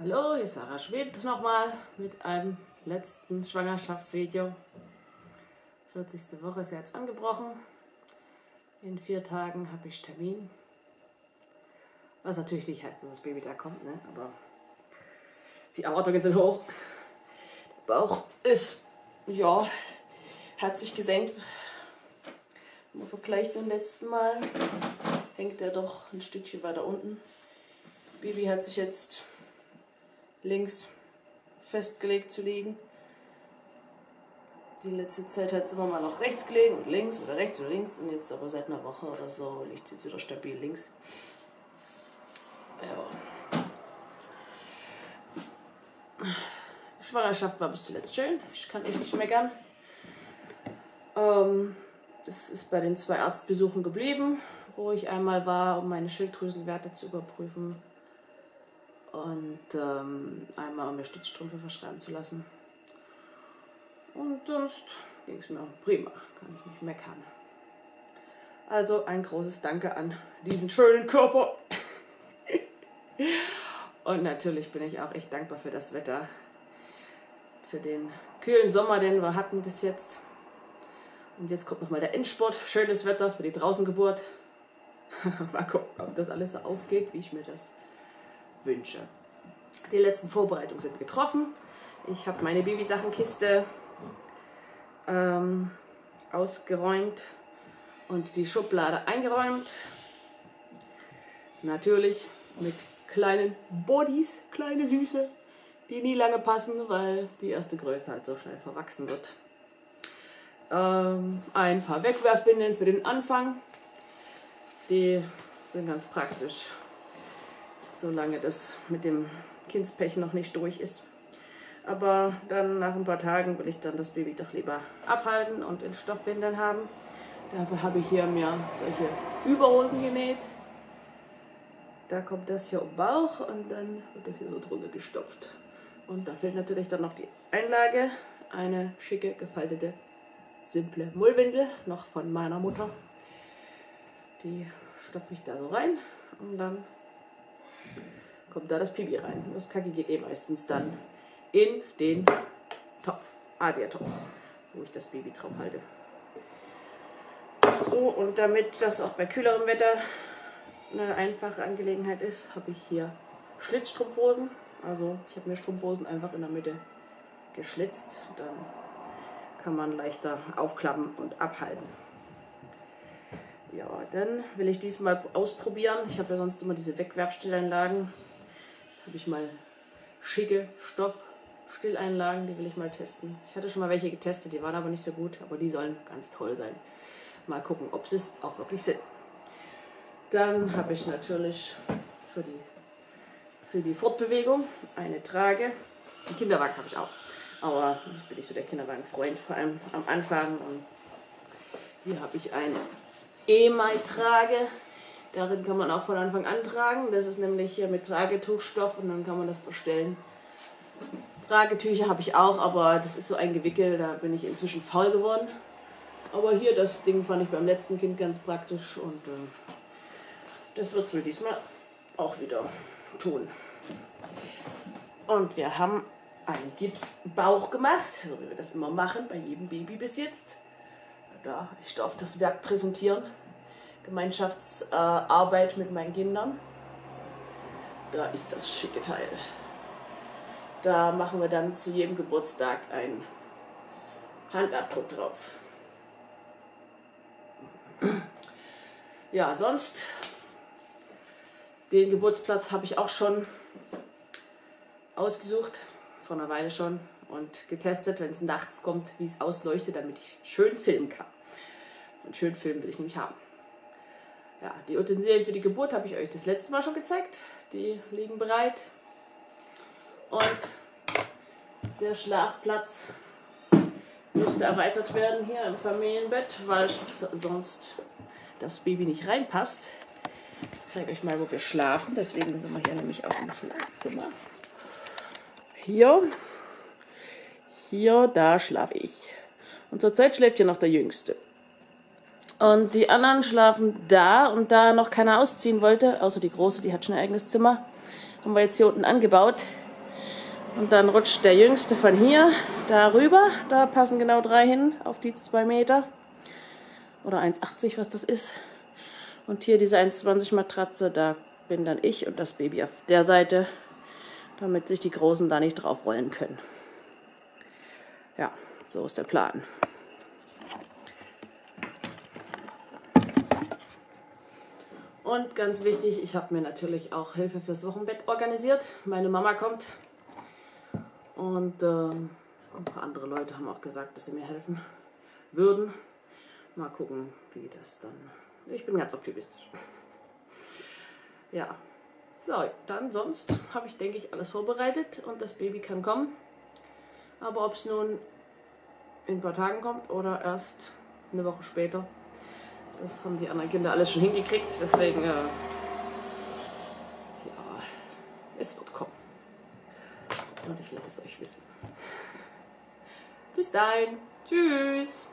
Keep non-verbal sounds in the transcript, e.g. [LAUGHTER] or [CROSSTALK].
Hallo, hier ist Sarah Schmidt nochmal mit einem letzten Schwangerschaftsvideo. 40. Woche ist jetzt angebrochen. In vier Tagen habe ich Termin. Was natürlich nicht heißt, dass das Baby da kommt, ne? aber die Erwartungen sind hoch. Der Bauch ist, ja, hat sich gesenkt. Wenn man vergleicht mit dem letzten Mal, hängt er doch ein Stückchen weiter unten. Baby hat sich jetzt links festgelegt zu liegen. Die letzte Zeit hat es immer mal noch rechts gelegen und links oder rechts oder links und jetzt aber seit einer Woche oder so liegt sie jetzt wieder stabil links. Ja. Schwangerschaft war bis zuletzt schön. Ich kann echt nicht meckern. Ähm, es ist bei den zwei Arztbesuchen geblieben, wo ich einmal war, um meine Schilddrüsenwerte zu überprüfen und ähm, einmal um mir Stützstrümpfe verschreiben zu lassen. Und sonst ging es mir prima, kann ich nicht meckern. Also ein großes Danke an diesen schönen Körper. [LAUGHS] Und natürlich bin ich auch echt dankbar für das Wetter, für den kühlen Sommer, den wir hatten bis jetzt. Und jetzt kommt nochmal der Endsport. Schönes Wetter für die Draußengeburt. [LAUGHS] mal gucken, ob das alles so aufgeht, wie ich mir das wünsche. Die letzten Vorbereitungen sind getroffen. Ich habe meine Babysachtenkiste ähm, ausgeräumt und die Schublade eingeräumt. Natürlich mit kleinen Bodies, kleine Süße, die nie lange passen, weil die erste Größe halt so schnell verwachsen wird. Ähm, ein paar Wegwerfbindeln für den Anfang. Die sind ganz praktisch, solange das mit dem Kindspech noch nicht durch ist. Aber dann nach ein paar Tagen will ich dann das Baby doch lieber abhalten und in Stoffbindeln haben. Dafür habe ich hier mir solche Überhosen genäht. Da kommt das hier um Bauch und dann wird das hier so drunter gestopft. Und da fehlt natürlich dann noch die Einlage. Eine schicke, gefaltete, simple Mullwindel, noch von meiner Mutter. Die stopfe ich da so rein und dann kommt da das Pipi rein. Das Kaki geht eh meistens dann in den Topf, Asiatopf, wo ich das Baby drauf halte. So, und damit das auch bei kühlerem Wetter eine einfache Angelegenheit ist, habe ich hier Schlitzstrumpfhosen. Also ich habe mir Strumpfhosen einfach in der Mitte geschlitzt. Dann kann man leichter aufklappen und abhalten. Ja, dann will ich diesmal ausprobieren. Ich habe ja sonst immer diese Wegwerfstillanlagen. Jetzt habe ich mal schicke Stoffstilleinlagen, die will ich mal testen. Ich hatte schon mal welche getestet, die waren aber nicht so gut, aber die sollen ganz toll sein. Mal gucken, ob sie es auch wirklich sind. Dann habe ich natürlich für die, für die Fortbewegung eine Trage. Den Kinderwagen habe ich auch. Aber ich bin nicht so der Kinderwagenfreund, vor allem am Anfang. Und hier habe ich eine E-Mai-Trage. Darin kann man auch von Anfang an tragen. Das ist nämlich hier mit Tragetuchstoff und dann kann man das verstellen. Tragetücher habe ich auch, aber das ist so ein Gewickel, da bin ich inzwischen faul geworden. Aber hier, das Ding fand ich beim letzten Kind ganz praktisch und äh, das wird es wohl diesmal auch wieder tun. Und wir haben einen Gipsbauch gemacht, so wie wir das immer machen, bei jedem Baby bis jetzt. Da, ich darf das Werk präsentieren. Gemeinschaftsarbeit äh, mit meinen Kindern. Da ist das schicke Teil. Da machen wir dann zu jedem Geburtstag einen Handabdruck drauf. Ja, sonst den Geburtsplatz habe ich auch schon ausgesucht, vor einer Weile schon, und getestet, wenn es nachts kommt, wie es ausleuchtet, damit ich schön filmen kann. Und schön filmen will ich nämlich haben. Ja, die Utensilien für die Geburt habe ich euch das letzte Mal schon gezeigt. Die liegen bereit. Und der Schlafplatz müsste erweitert werden hier im Familienbett, weil sonst das Baby nicht reinpasst. Ich zeige euch mal, wo wir schlafen. Deswegen sind wir hier nämlich auch im Schlafzimmer. Hier, hier, da schlafe ich. Und zurzeit schläft hier noch der Jüngste. Und die anderen schlafen da und da noch keiner ausziehen wollte, außer die Große, die hat schon ein eigenes Zimmer, haben wir jetzt hier unten angebaut. Und dann rutscht der jüngste von hier darüber. Da passen genau drei hin auf die zwei Meter. Oder 1,80, was das ist. Und hier diese 1,20 Matratze, da bin dann ich und das Baby auf der Seite, damit sich die Großen da nicht drauf rollen können. Ja, so ist der Plan. Und ganz wichtig, ich habe mir natürlich auch Hilfe fürs Wochenbett organisiert. Meine Mama kommt und ähm, ein paar andere Leute haben auch gesagt, dass sie mir helfen würden. Mal gucken, wie das dann. Ich bin ganz optimistisch. [LAUGHS] Ja. So, dann sonst habe ich, denke ich, alles vorbereitet und das Baby kann kommen. Aber ob es nun in ein paar Tagen kommt oder erst eine Woche später, das haben die anderen Kinder alles schon hingekriegt. Deswegen, äh, ja, es wird kommen. Und ich lasse es euch wissen. Bis dahin. Tschüss.